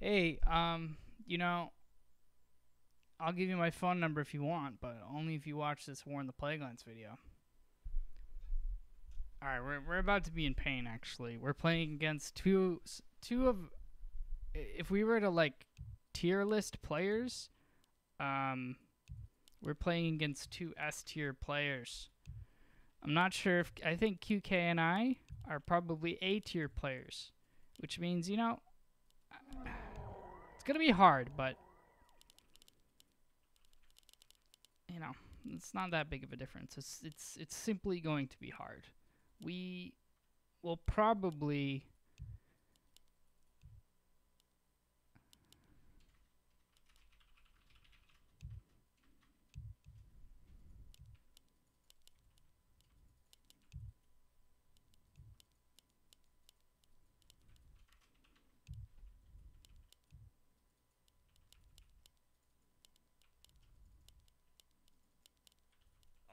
Hey, um, you know, I'll give you my phone number if you want, but only if you watch this War in the Plaguelands video. All right, we're we're about to be in pain. Actually, we're playing against two two of. If we were to like tier list players, um, we're playing against two S tier players. I'm not sure if I think QK and I are probably A tier players, which means you know it's gonna be hard, but you know it's not that big of a difference. It's it's it's simply going to be hard. We will probably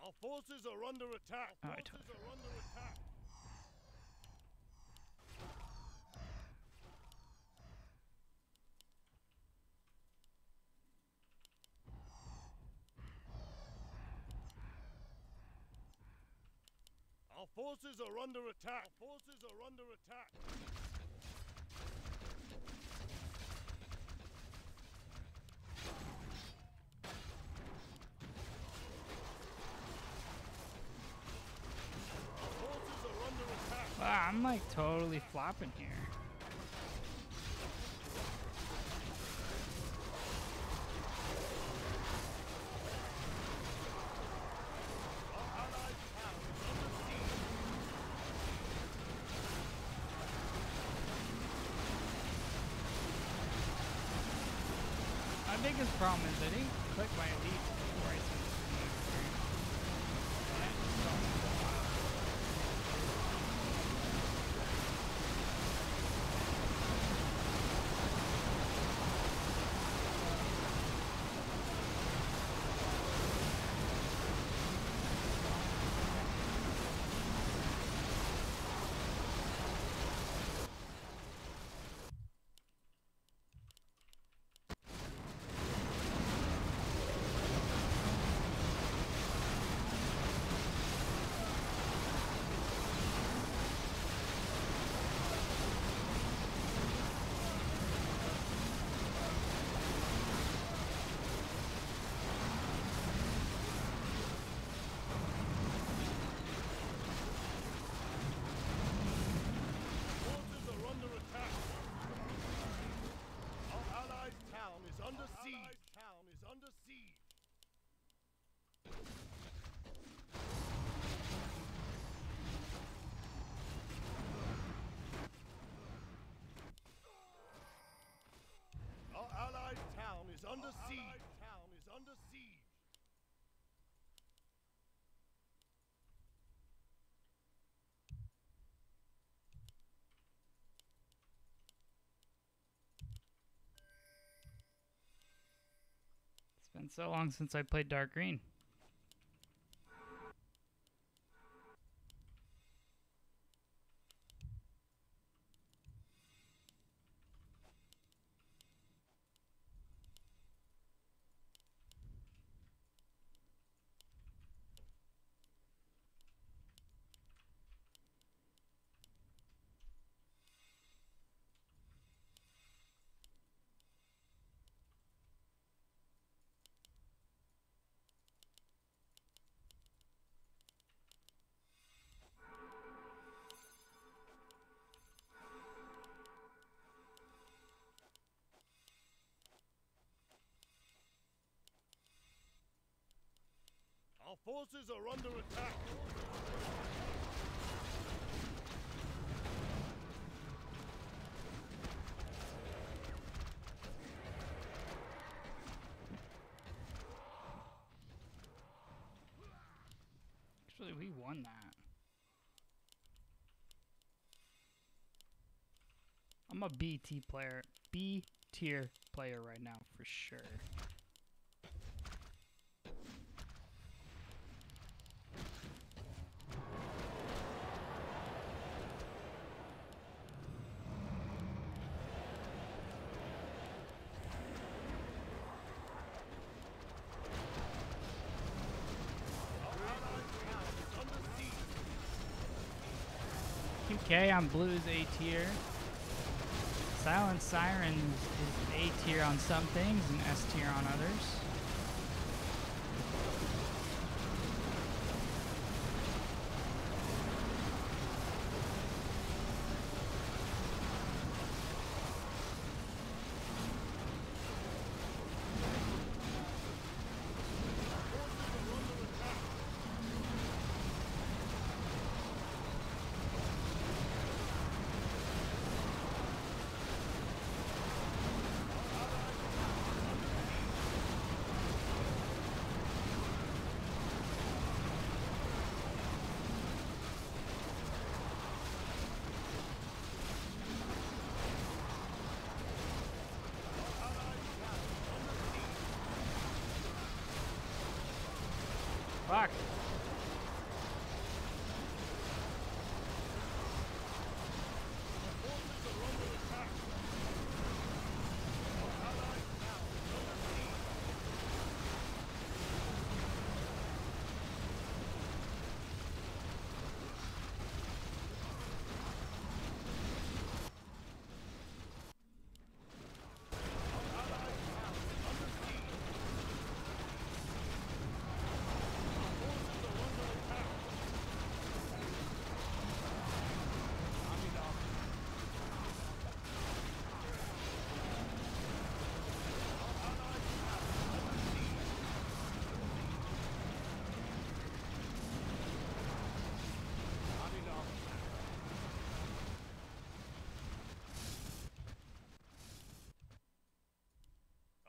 Our forces are under attack. Oh, I forces are under attack. Our forces are under attack. Forces are under attack. Our forces are under attack. Wow, I'm like totally flopping here. My biggest problem is I didn't click my elite before I sent it to you. And I just don't know why. Forces are under attack. Our allied town is under siege. town is under siege. Our allied town is under siege. town is under siege. It's been so long since I played Dark Green. Our forces are under attack. Actually, we won that. I'm a BT player, B tier player right now for sure. On blue's A tier. Silent Sirens is A tier on some things and S tier on others. Fuck.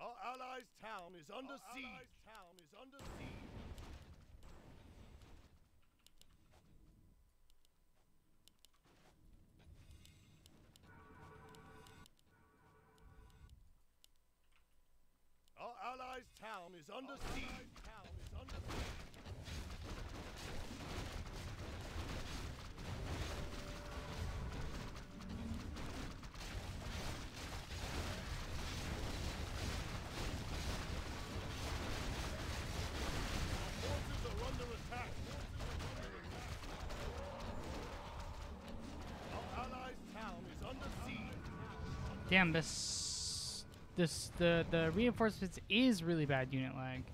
Our allies' town is under siege. town is under siege. Our allies' town is under siege. Town is under siege. Forces are under attack. Our allies' town is under siege. Damn, this this the the reinforcements is really bad unit lag.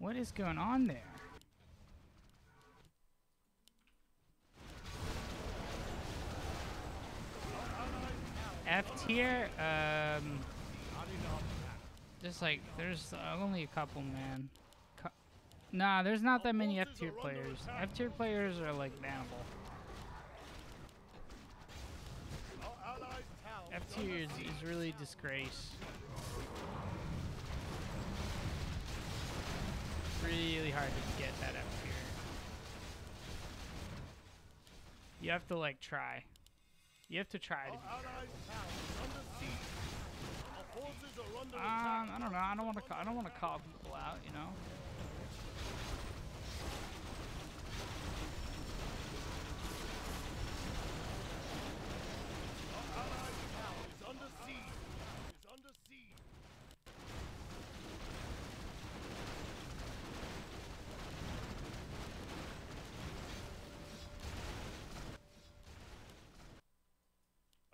What is going on there? F tier, um, just like there's only a couple, man. Nah, there's not that many F tier players. F tier players are like bannable. Our allies' town F tier is, is really disgrace. Really hard to get that F tier. You have to like try. You have to try to be. Our allies' town is under siege. Our forces are under Um. I don't know. I don't want to. I don't want to call people out. You know. Our allies' town is under siege. Is under siege.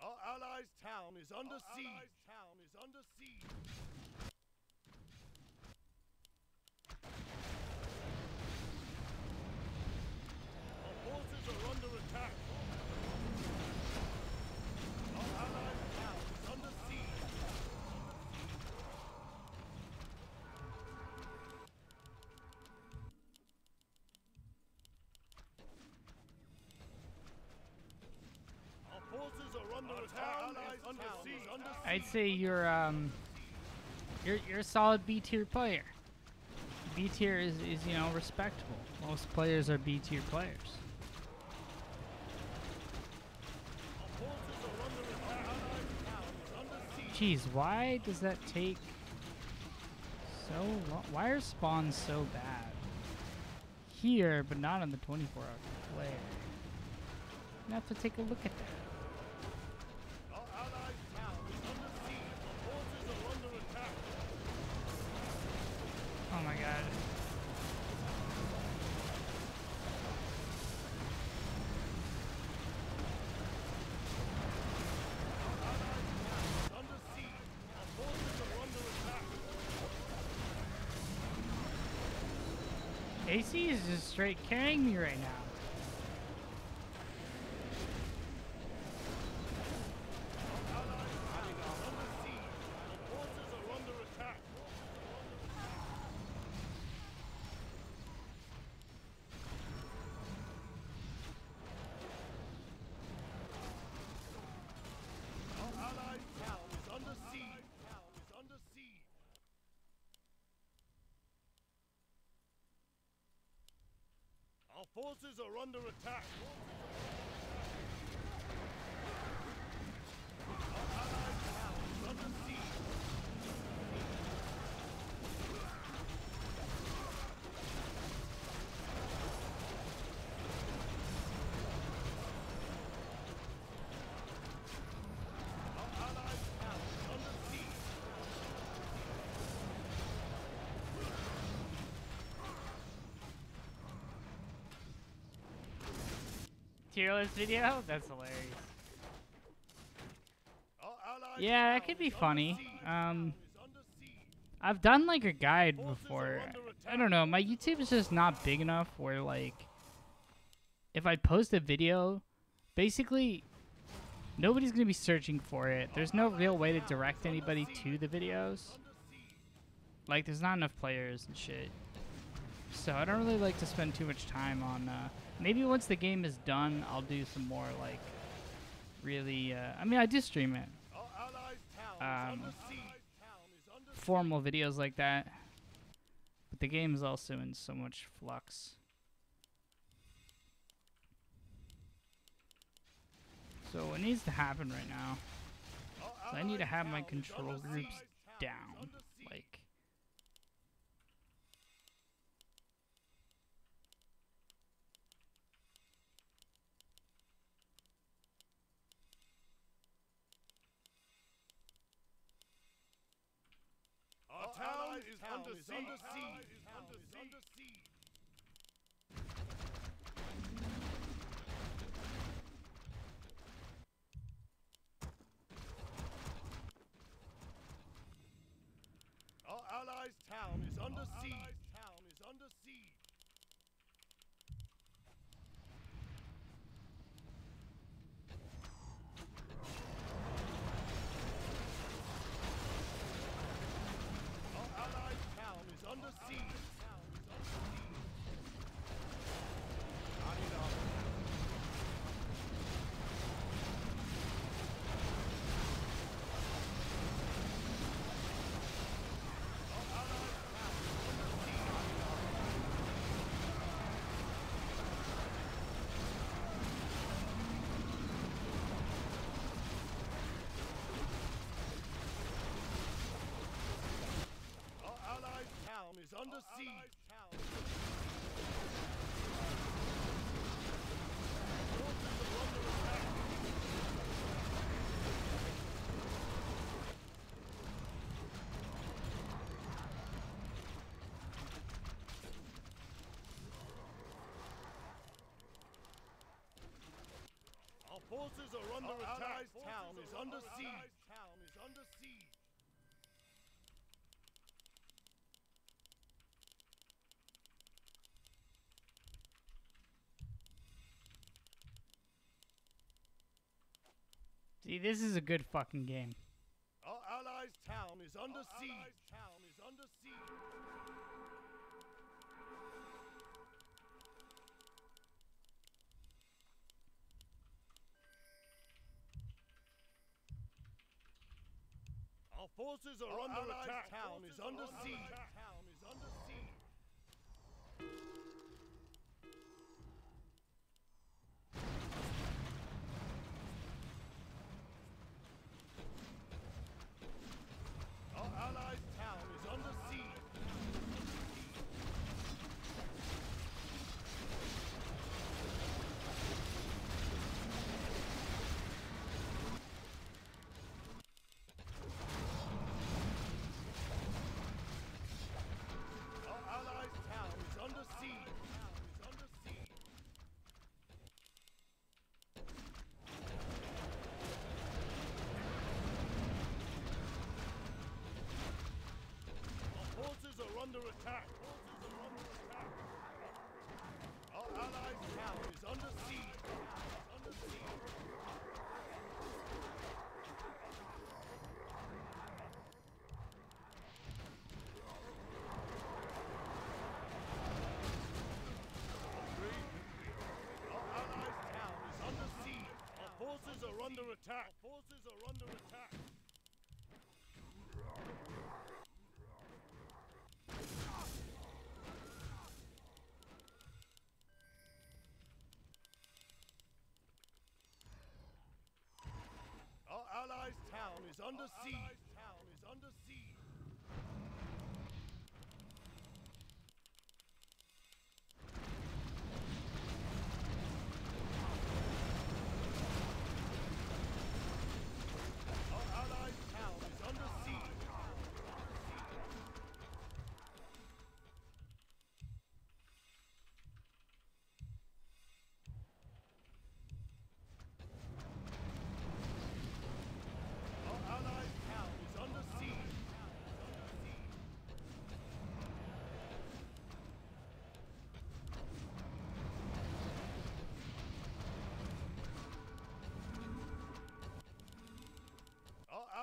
Our allies' town is under siege. town is under siege. Our forces are under attack. Our allies' town is under siege. Our forces are under attack. I'd say you're um. You're you're a solid B tier player. B tier is is you know respectable. Most players are B tier players. Jeez, why does that take so long? Why are spawns so bad? Here, but not on the 24 hour player. You have to take a look at that. Oh my god. AC is just straight carrying me right now. Forces are under attack. Our allied town is under siege. Our allied town is under siege. Video? That's hilarious. Yeah, that could be funny. Um, Is under siege. I've done like a guide before. I don't know. My YouTube is just not big enough where like if I post a video, basically nobody's gonna be searching for it. There's no real way to direct anybody to the videos. Like there's not enough players and shit. So I don't really like to spend too much time on. Uh, maybe once the game is done, I'll do some more like really. Uh, I mean, I do stream it. Um, formal videos like that. But the game is also in so much flux. So what needs to happen right now I need to have my control groups down. Under siege. Like Our town is under siege. Our allies' town is under siege. Town is under siege. Our allied town is under siege. Town is under siege. Our allied town is under siege. Forces are under attack. Our forces are under attack. town is under siege. Town is under siege. see this is a good fucking game. Our allies' town is under siege. town is under siege. Forces are under attack. Town is under siege. under attack. Our allied under siege. Our allies' town is under siege. Our forces are under attack. Is under siege.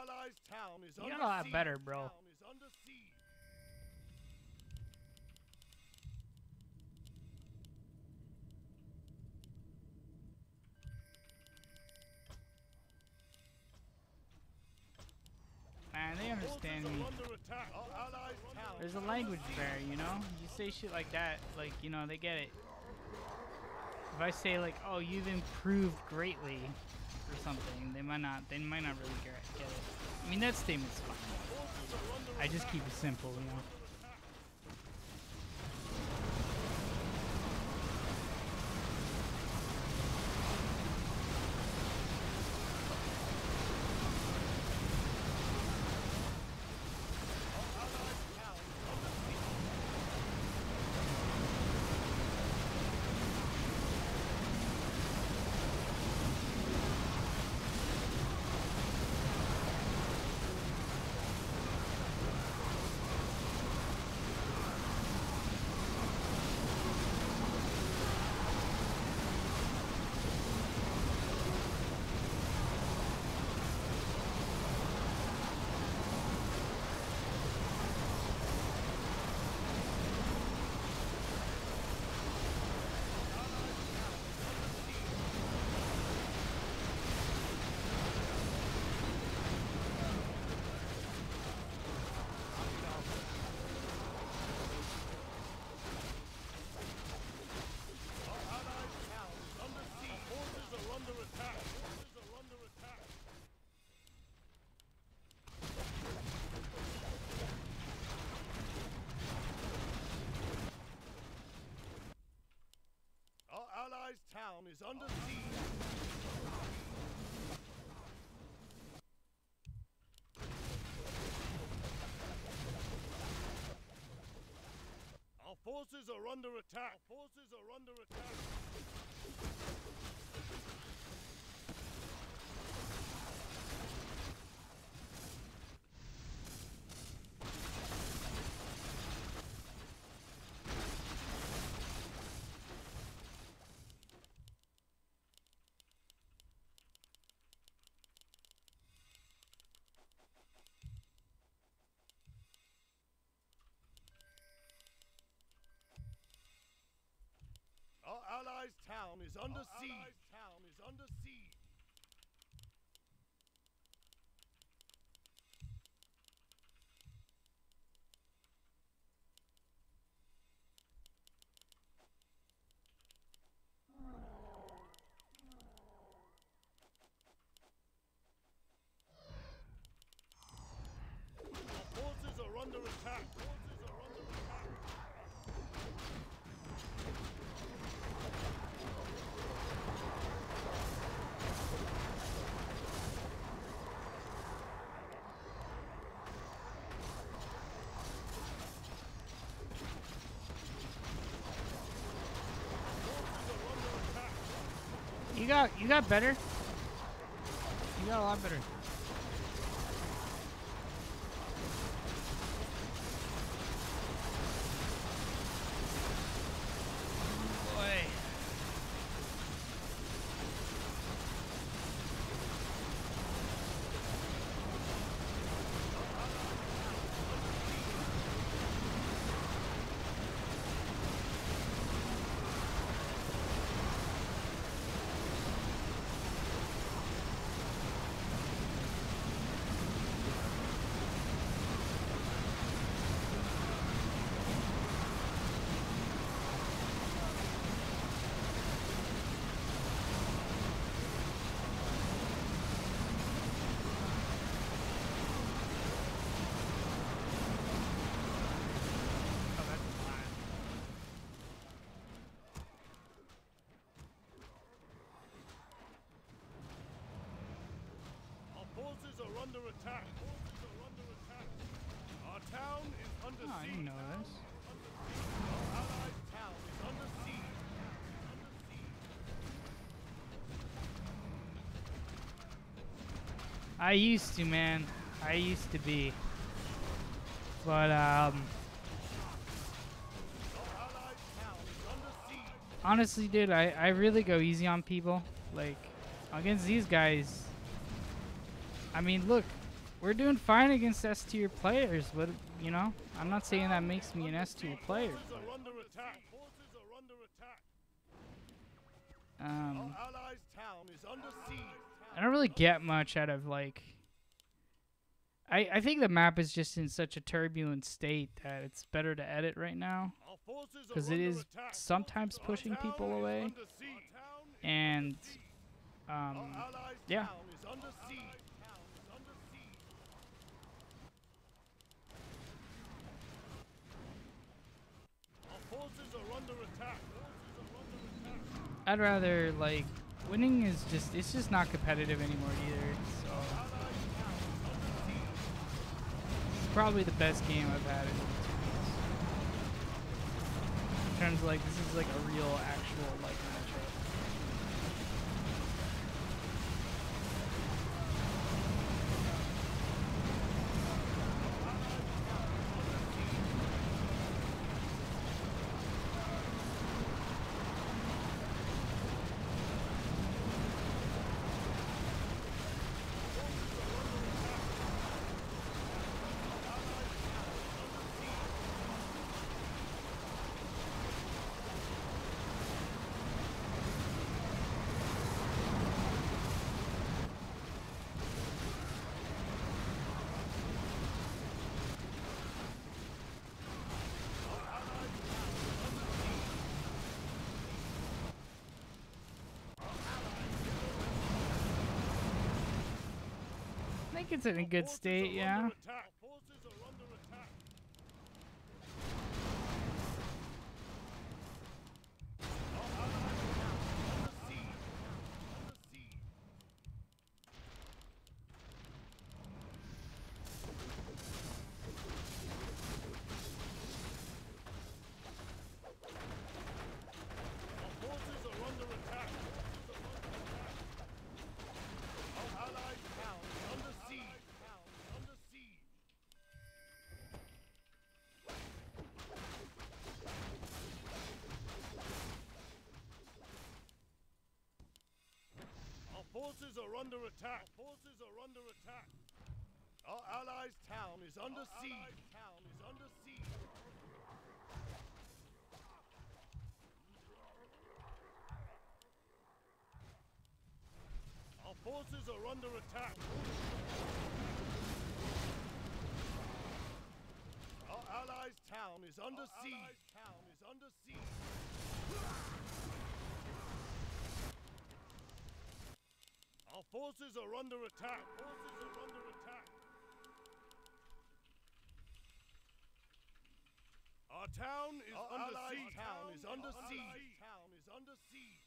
Allies' town is You under a lot better, bro. Town is under siege. Man, they understand me. are under attack. Our allies' town There's a language barrier, you know? You say shit like that, like, you know, they get it. If I say like, "Oh, you've improved greatly," or something, they might not. They might not really get it. I mean, that statement's fine. I just keep it simple, you know. Our allies' town is under siege. Forces are under attack. Forces are under attack. Our allies' town is under siege. Our forces are under attack. Our forces are under attack. Our allies' town is under siege. town is under siege. Our forces are under attack. Forces are under attack. Forces are under attack. You got you got better. You got a lot better. I used to, man. I used to be. But um, Our allies' town is under siege. honestly, dude, I I really go easy on people. Like against these guys. I mean, look, we're doing fine against S tier players, but you know, I'm not saying that makes me an S tier player. Forces are under attack. Forces under attack. Um, Our allies' town is under siege. I don't really get much out of like. I I think the map is just in such a turbulent state that it's better to edit right now, because forces are 'Cause it is sometimes pushing people away. under siege. Our town is and um, yeah. town is under siege. Town is under siege. Our forces are under attack. Forces are under attack. I'd rather like winning is just it's just not competitive anymore either. So it's probably the best game I've had in two. In terms of like this is like a real actual like I think it's in a good state, yeah. under attack. Forces are under attack. Our allies' town is under siege. Under siege. Our forces are under attack. Forces are under attack. Our allies' town is under siege. Town is under siege. Our forces are under attack. forces are under attack. Our allies' town is under siege. town is under siege. Our forces are under attack. Our allies' town is under siege. town is under siege. Forces are under attack. Forces are under attack. Our town is Our under siege. town is under siege. Town is under siege.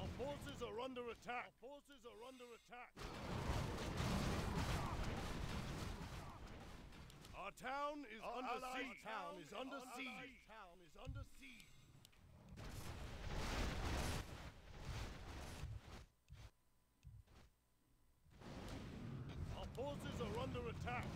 Our forces are under attack. Our forces are under attack. Our town is Our under siege. town Town is under siege. Town is under siege. Our forces are under attack.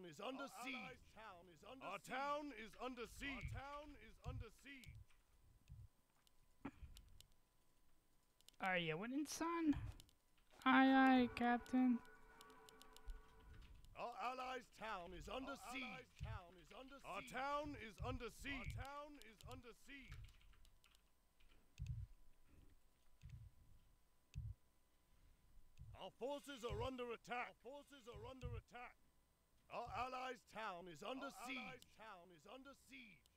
Town is under siege. Town is under Our town is under siege. Our town is under siege. Are you winning, son? Aye, aye, Captain. Our allies' town is under Our siege. Town is under Our siege. town is under siege. Our town is under siege. Our forces are under attack. Our forces are under attack. Our allies' town is under Our siege. Allies' town is under siege.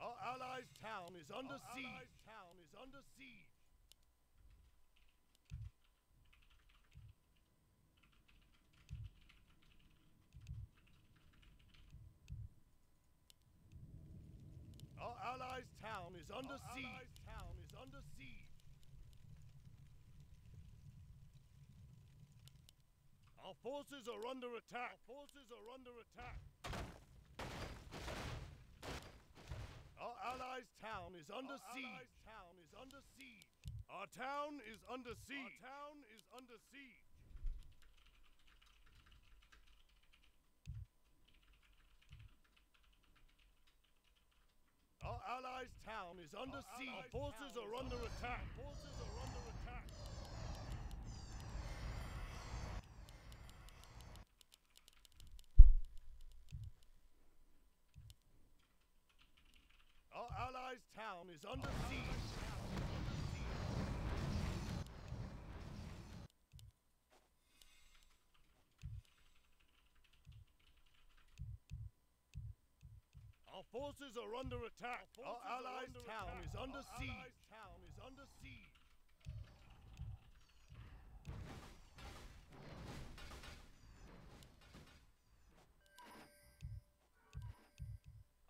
Our allies' town is under Our siege. Allies' town is under siege. Our allies' town is under Our siege. Allies' town is under siege. Our forces are under attack. Our forces are under attack. Our allies' town is under Our siege. Allies' town is under siege. Our town is under siege. Our town is under siege. Our allies' town is under Our siege. Our forces are under attack. Forces are under attack. Our allies' town is under siege. Our forces are under attack. Our, Our allies' town attack. is under Our siege. town is under siege.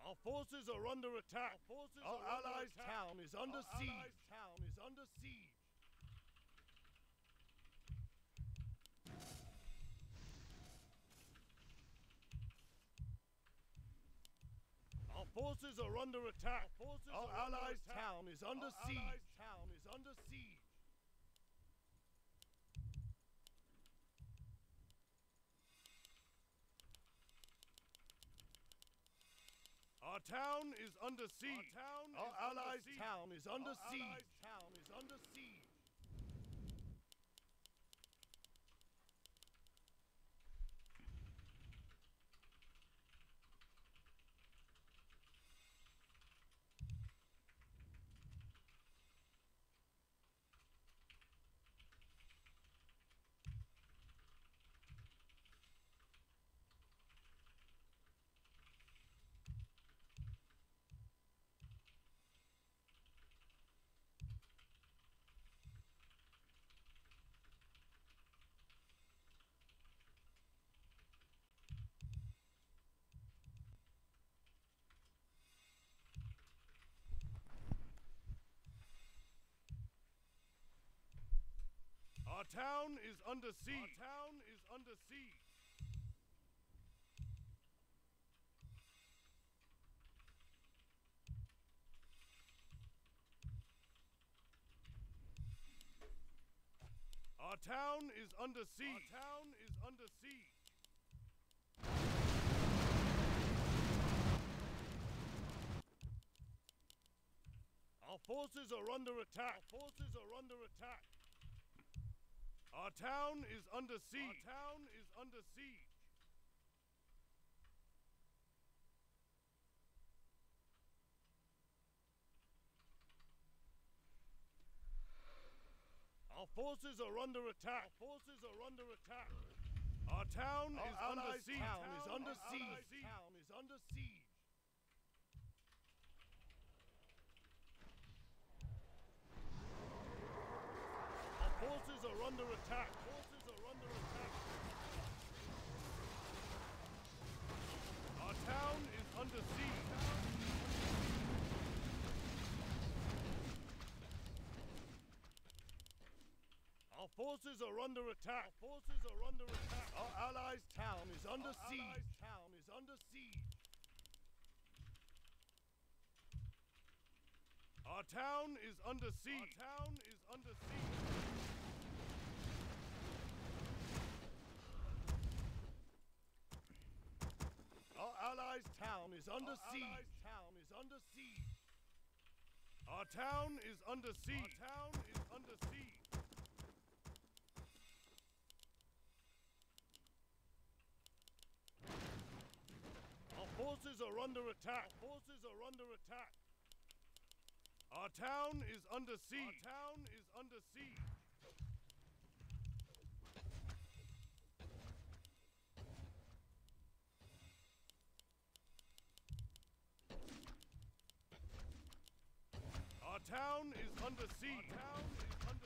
Our forces are under attack. Our, Our allies' town is under Our siege. Allies' town is under siege. Our forces are under attack. Our, forces Our allies' town is under Our siege. Town is under siege. Our town is under siege. Our, town Our allies' town is under siege. Town is under siege. Our town is under siege. Our town is under siege. Our town is under siege. Our town is under siege. Our forces are under attack. Our forces are under attack. Our town is under siege. Our town is under siege. Our forces are under attack. Our forces are under attack. Our town Our is under siege. Town is under siege. Town is under siege. Forces are under attack. Forces are under attack. Our town is under siege. Our forces are under attack. Our forces are under attack. Our allies' town is under Our siege. Allies' town is under siege. Our town is under siege. Our town is under siege. Our allies' town is under siege. Allies' town is under siege. Our town is under siege. Our town is under siege. Our forces are under attack. Our forces are under attack. Our town is under siege. Our town is under siege. Our town is under siege. Our town is under siege. Our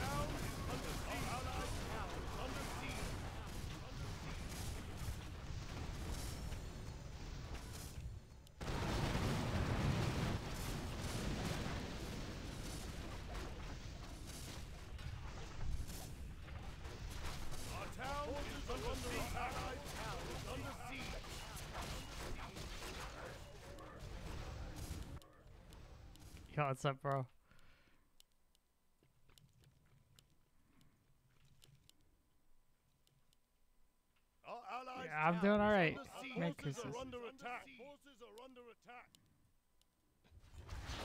town is under siege. Our allies' town is under siege. Under siege. Our town is under siege. Our allies' town is under siege. Yo, what's up, bro? Yeah, I'm doing alright. Make Forces kisses. are under attack. Forces are under attack.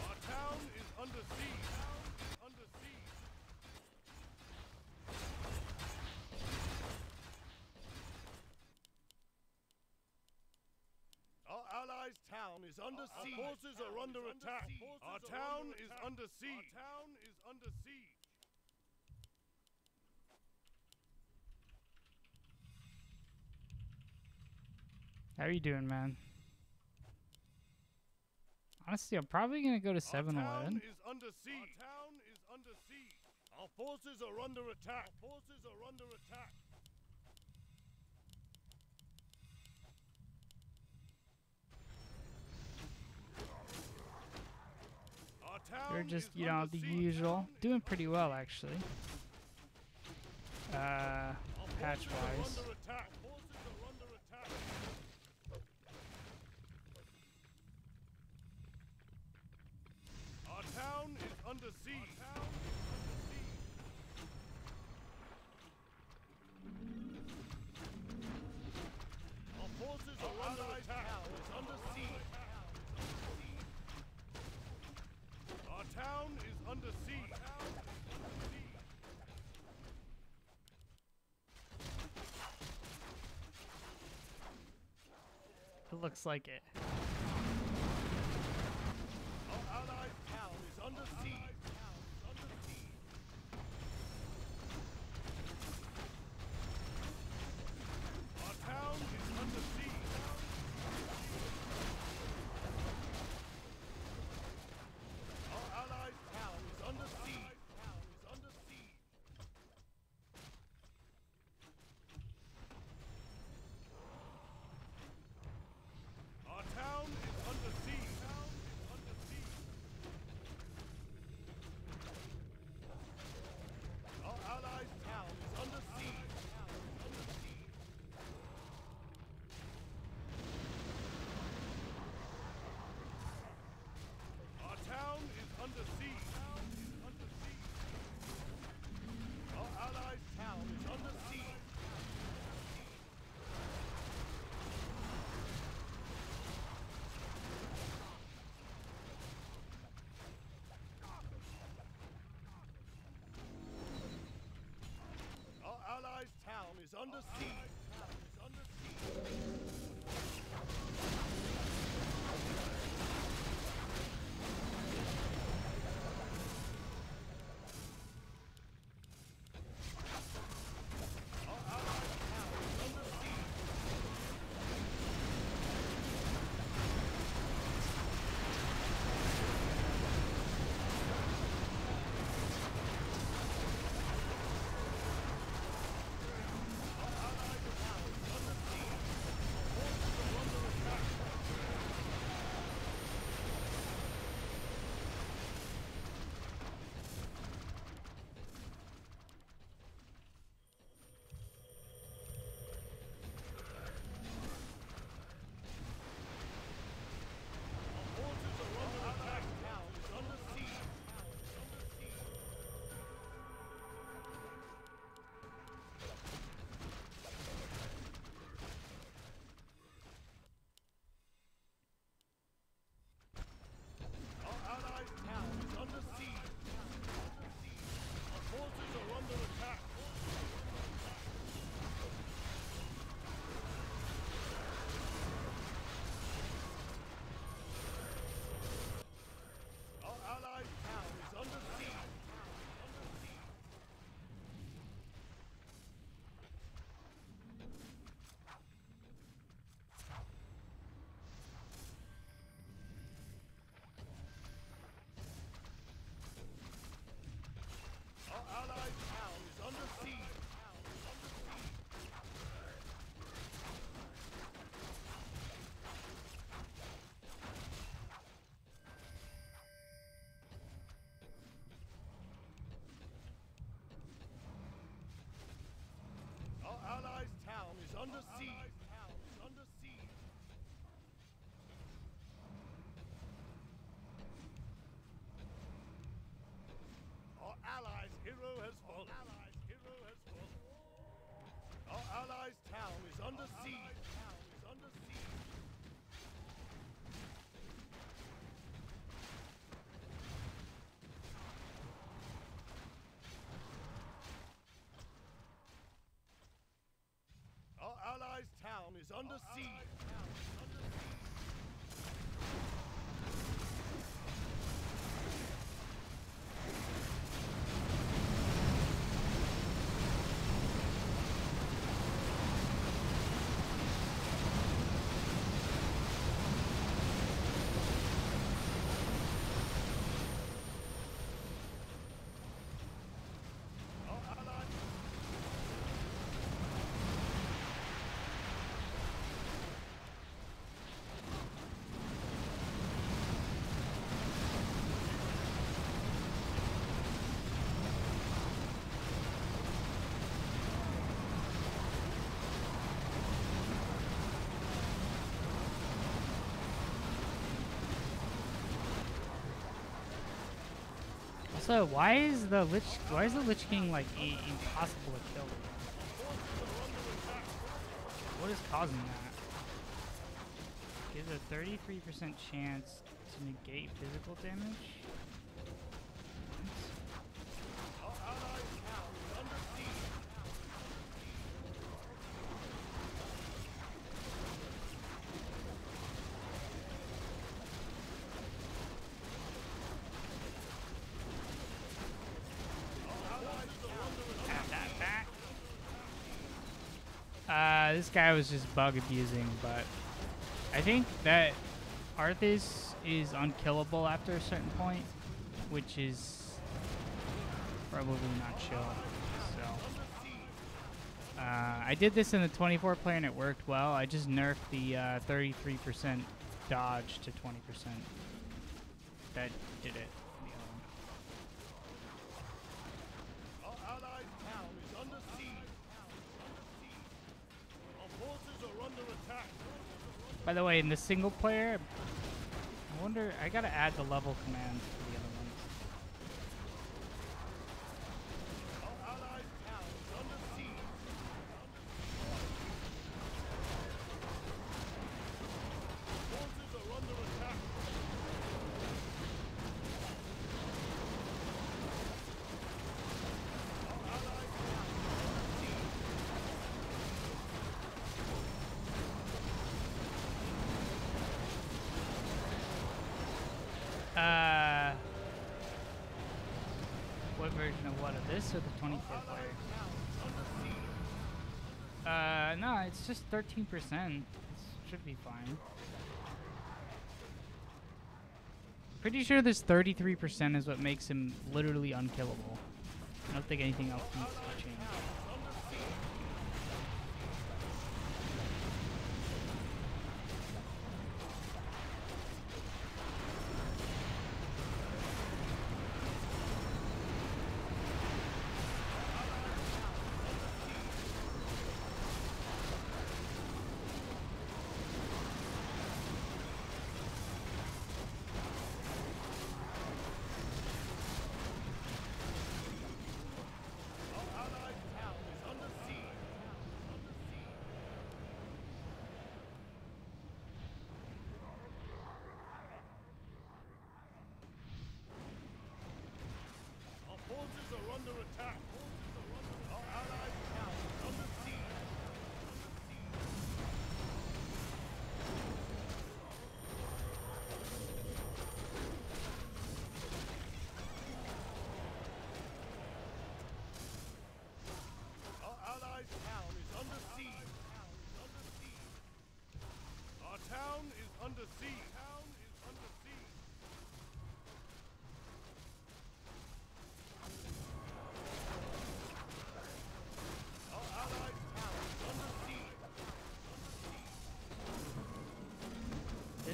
Our town is under siege. Town is under siege. Our allies' town is under siege. Our forces are under attack. Our town is under siege. Our town is under siege. How are you doing, man? Honestly, I'm probably gonna go to Our 7 town Eleven. is under siege. Our town is under siege. Our forces are under attack. Our forces are under attack. We're just, you know, the usual. Doing pretty well, actually. Uh, Our patch forces are wise. under attack. Forces are under attack. Our town is under siege. Our town is under siege. Our forces are under attack. Is under siege. Our town is under siege. Our town is under siege. It looks like it. Our allied town is under siege. Under siege. Our town is under siege. Our allied town is under siege. Town is under siege. Our town is under siege. Town is under siege. Under siege. Oh, is under siege. Town is under siege. Our allies Also, why is the Lich why is the Lich King like impossible to kill? What is causing that? Gives a 33% chance to negate physical damage. What? Our allies' town is under siege. Our allies' town is under Have that back. Uh, this guy was just bug abusing, but I think that Arthas is unkillable after a certain point, which is probably not chill. So, uh, I did this in the 24 player and it worked well. I just nerfed the uh, 33% dodge to 20%. That did it. By the way, in the single player, I wonder. I gotta add the level commands for the other ones. Our allies' town is under siege. Forces are under attack. Our allies' town is under siege. what, of this or the 24 player? Uh, no, it's just 13%. It should be fine. Pretty sure this 33% is what makes him literally unkillable. I don't think anything else needs to change.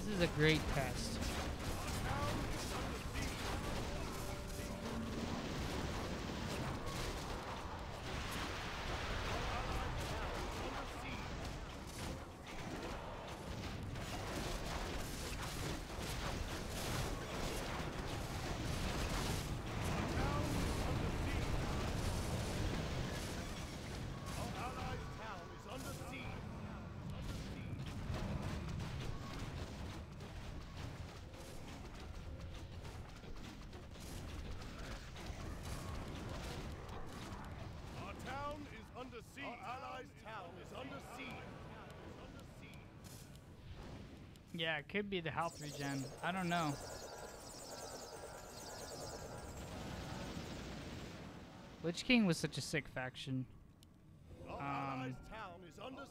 This is a great test. Yeah, it could be the health regen. I don't know. Lich King was such a sick faction. Um, town is under.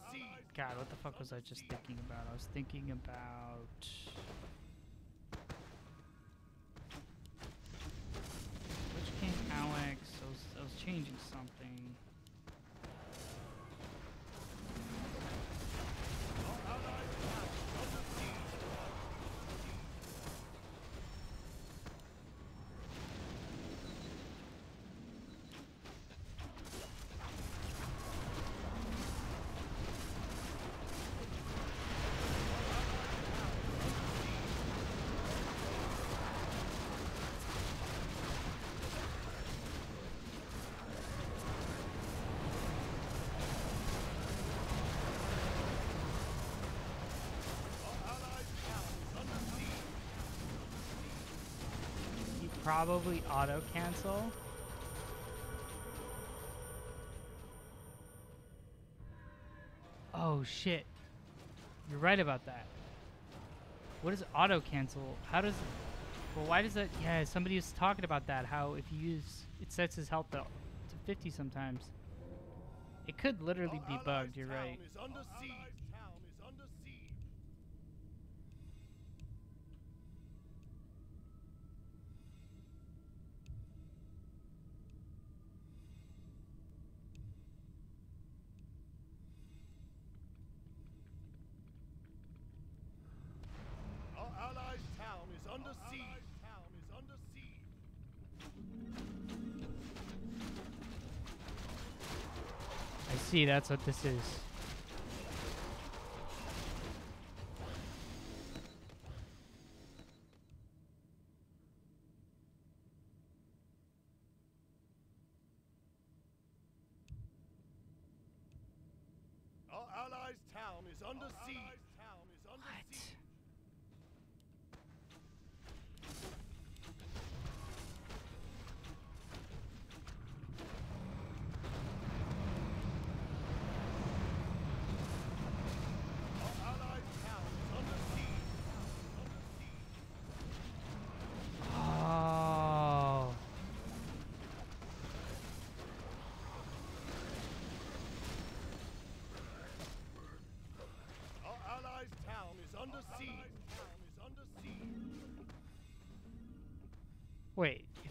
God, what the fuck was I just thinking about? I was thinking about. Lich King Alex. I was, I was changing something. Probably auto cancel. Oh shit. You're right about that. What is auto cancel? How does Well, why does that Yeah, somebody was talking about that how if you use it sets his health to, to 50 sometimes. It could literally Our be bugged, you're right. Is under siege. town is under siege. Our allied town is under siege. Town is under siege. I see, that's what this is.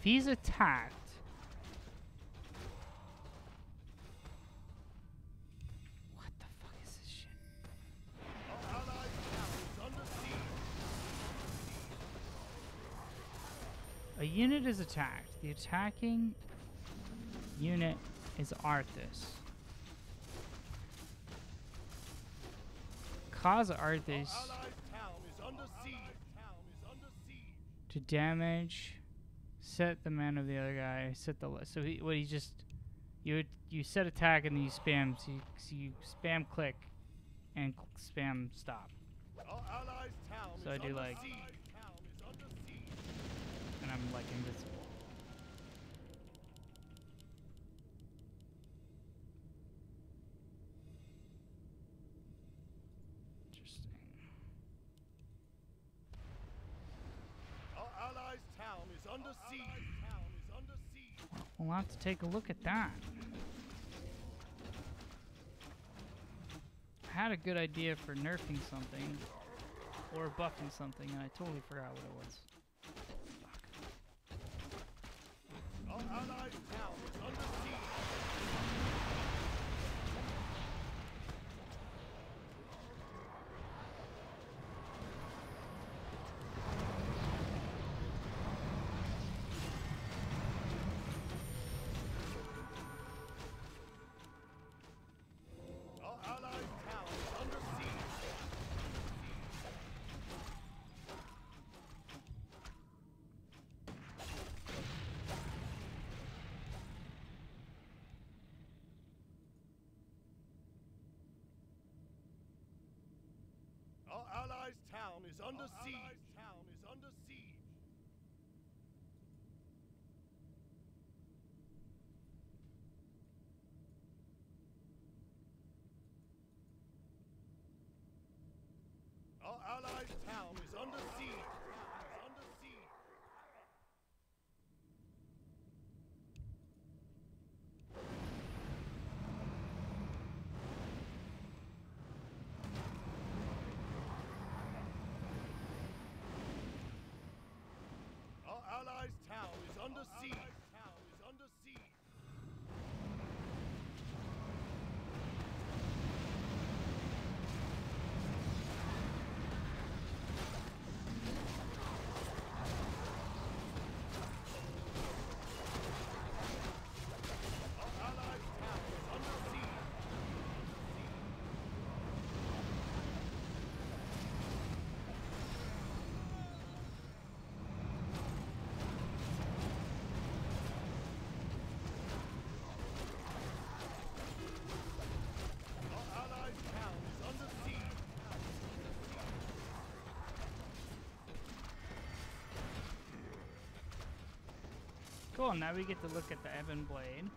If he's attacked, what the fuck is this shit? Our allied town is under siege. A unit is attacked. The attacking unit is Arthas. Cause Arthas Allied town is under siege. Town is under siege. to damage. Set the man of the other guy. Set the li- so he what he just you you set attack and then you spam so you, so you spam click and spam stop So I do, like- siege. Town is under siege. and I'm like invisible. Interesting. Our allies town is under siege. Town is under siege. We'll have to take a look at that. I had a good idea for nerfing something or buffing something, and I totally forgot what it was. Under siege. town is under siege. Our allies' town is under siege. Is under siege. Our allies' town is under siege. Town is under siege. Our allies' town is under siege. Our allies' town is under siege. Cool, now we get to look at the Ebon Blade.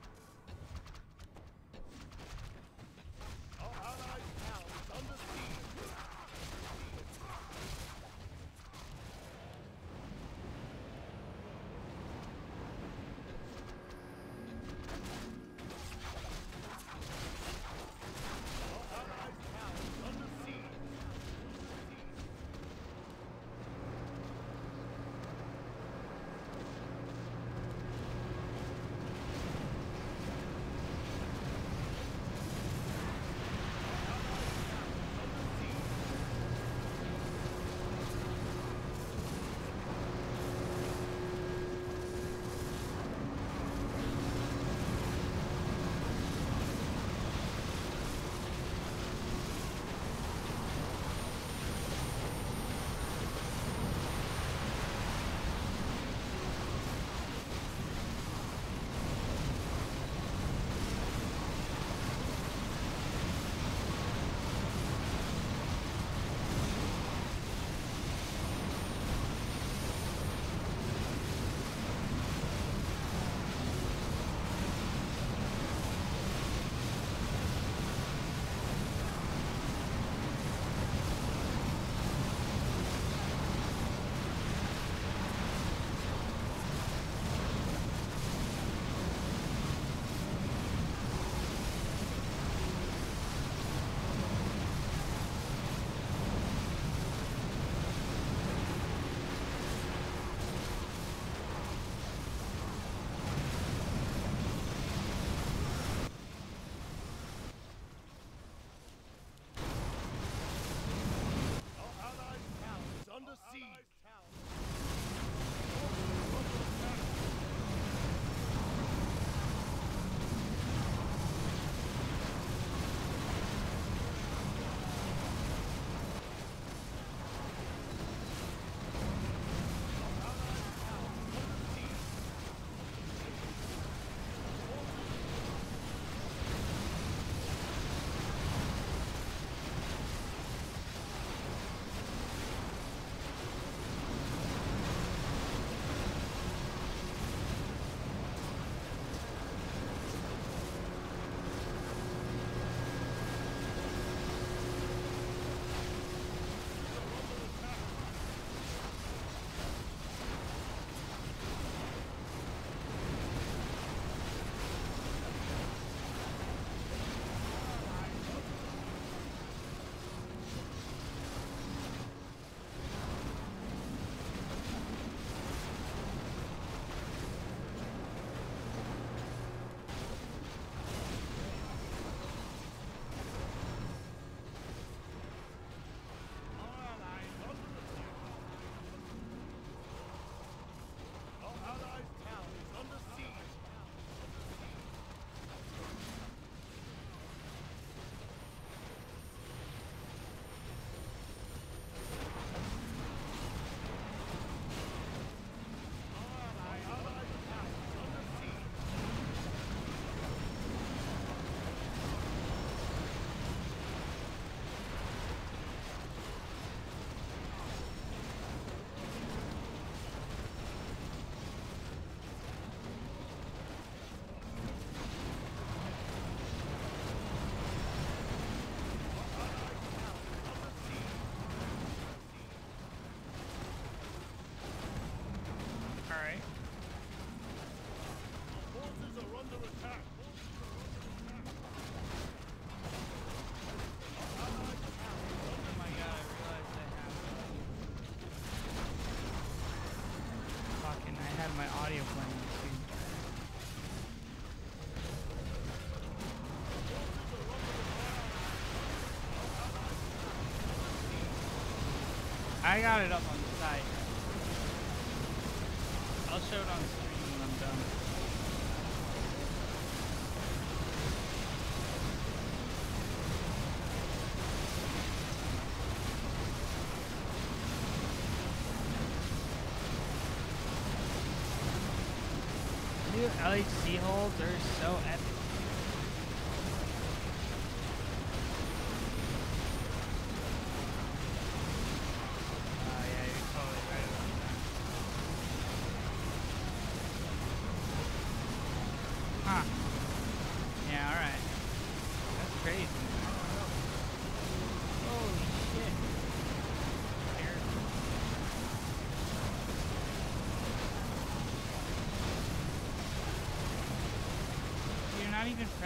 I got it up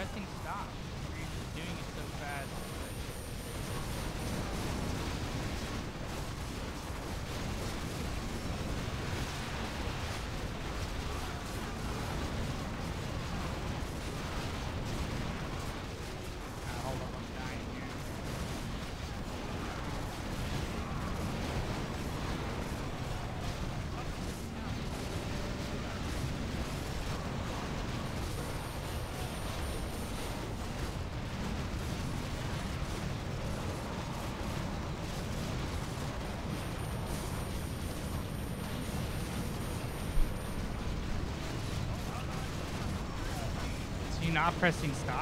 pressing stop. You're just doing it so fast. Ah, hold up, I'm dying here. So you not pressing stop?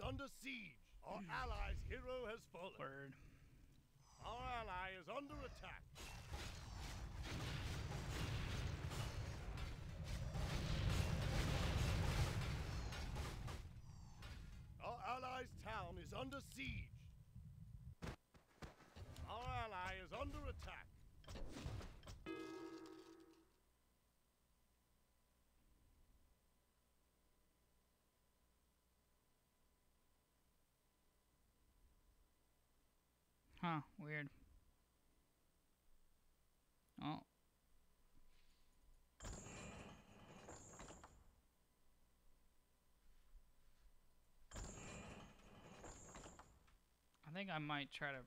Is under siege. Our allies' hero has fallen. word. Our ally is under attack. Our allies' town is under siege. Huh, weird. Oh. I think I might try to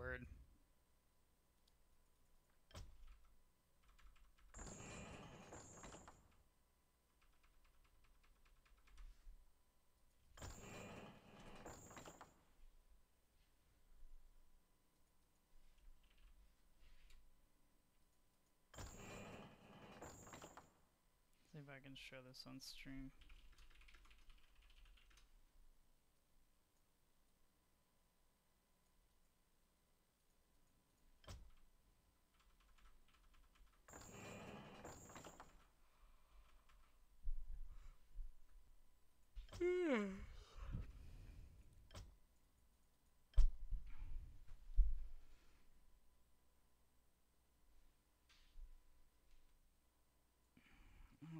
word. See if I can show this on stream.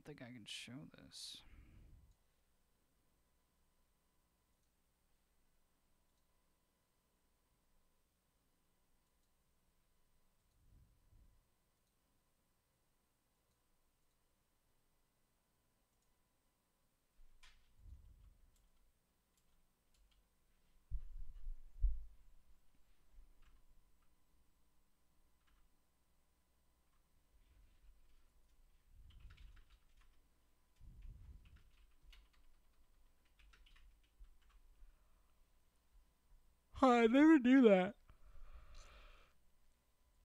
Don't think I can show this. I never do that.